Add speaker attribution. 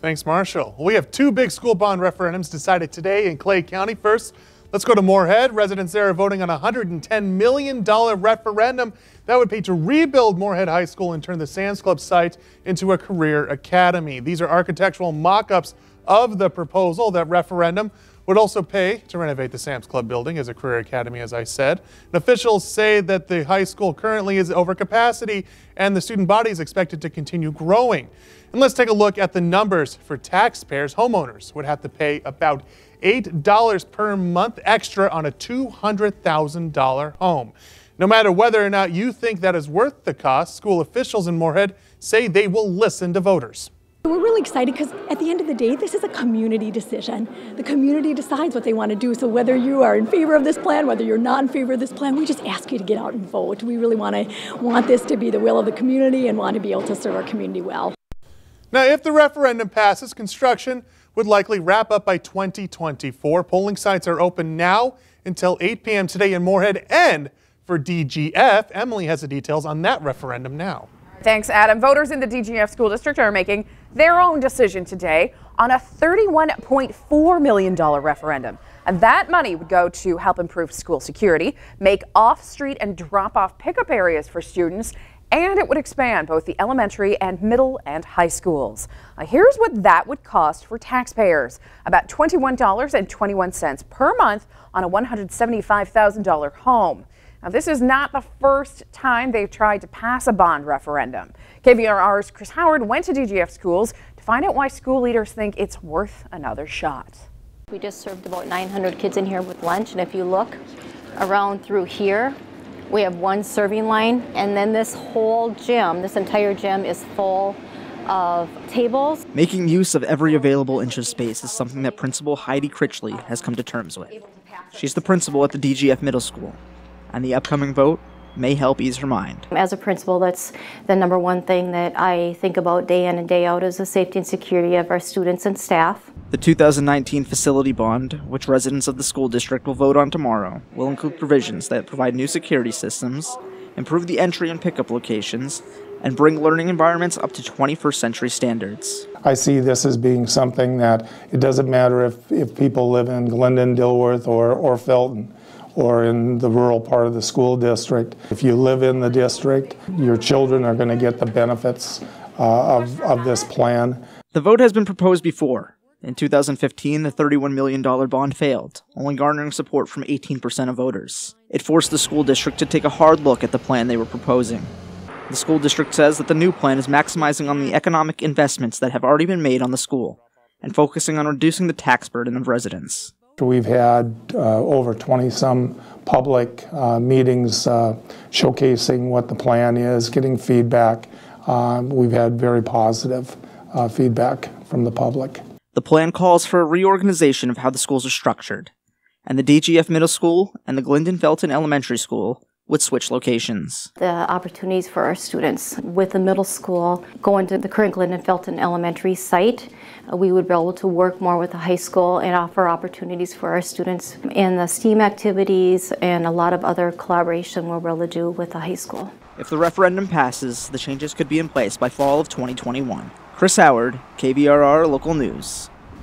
Speaker 1: Thanks, Marshall. We have two big school bond referendums decided today in Clay County. First, let's go to Moorhead. Residents there are voting on a $110 million referendum that would pay to rebuild Moorhead High School and turn the Sam's Club site into a career academy. These are architectural mock-ups of the proposal. That referendum would also pay to renovate the Sam's Club building as a career academy, as I said. And officials say that the high school currently is over capacity and the student body is expected to continue growing. And let's take a look at the numbers for taxpayers. Homeowners would have to pay about $8 per month extra on a $200,000 home. No matter whether or not you think that is worth the cost, school officials in Moorhead say they will listen to voters.
Speaker 2: We're really excited because at the end of the day, this is a community decision. The community decides what they want to do. So whether you are in favor of this plan, whether you're not in favor of this plan, we just ask you to get out and vote. We really want to want this to be the will of the community and want to be able to serve our community well.
Speaker 1: Now, if the referendum passes, construction would likely wrap up by 2024. Polling sites are open now until 8 p.m. today in Moorhead and for DGF. Emily has the details on that referendum now.
Speaker 3: Thanks, Adam. Voters in the DGF school district are making their own decision today on a $31.4 million referendum. And that money would go to help improve school security, make off street and drop off pickup areas for students, and it would expand both the elementary and middle and high schools. Now, here's what that would cost for taxpayers about $21.21 per month on a $175,000 home. Now, this is not the first time they've tried to pass a bond referendum. KVRR's Chris Howard went to DGF schools to find out why school leaders think it's worth another shot.
Speaker 4: We just served about 900 kids in here with lunch, and if you look around through here, we have one serving line, and then this whole gym, this entire gym is full of tables.
Speaker 5: Making use of every available inch of space is something that Principal Heidi Critchley has come to terms with. She's the principal at the DGF Middle School, and the upcoming vote may help ease her mind.
Speaker 4: As a principal, that's the number one thing that I think about day in and day out is the safety and security of our students and staff.
Speaker 5: The 2019 facility bond, which residents of the school district will vote on tomorrow, will include provisions that provide new security systems, improve the entry and pickup locations, and bring learning environments up to 21st century standards.
Speaker 6: I see this as being something that it doesn't matter if, if people live in Glyndon, Dilworth, or, or Felton or in the rural part of the school district. If you live in the district, your children are going to get the benefits uh, of, of this plan.
Speaker 5: The vote has been proposed before. In 2015, the $31 million bond failed, only garnering support from 18% of voters. It forced the school district to take a hard look at the plan they were proposing. The school district says that the new plan is maximizing on the economic investments that have already been made on the school and focusing on reducing the tax burden of residents.
Speaker 6: We've had uh, over 20 some public uh, meetings uh, showcasing what the plan is, getting feedback. Um, we've had very positive uh, feedback from the public.
Speaker 5: The plan calls for a reorganization of how the schools are structured, and the DGF Middle School and the Glyndon Felton Elementary School would switch locations.
Speaker 4: The opportunities for our students with the middle school going to the current Glyndon Felton Elementary site, uh, we would be able to work more with the high school and offer opportunities for our students in the STEAM activities and a lot of other collaboration we're able to do with the high school.
Speaker 5: If the referendum passes, the changes could be in place by fall of 2021. Chris Howard, KVRR Local News.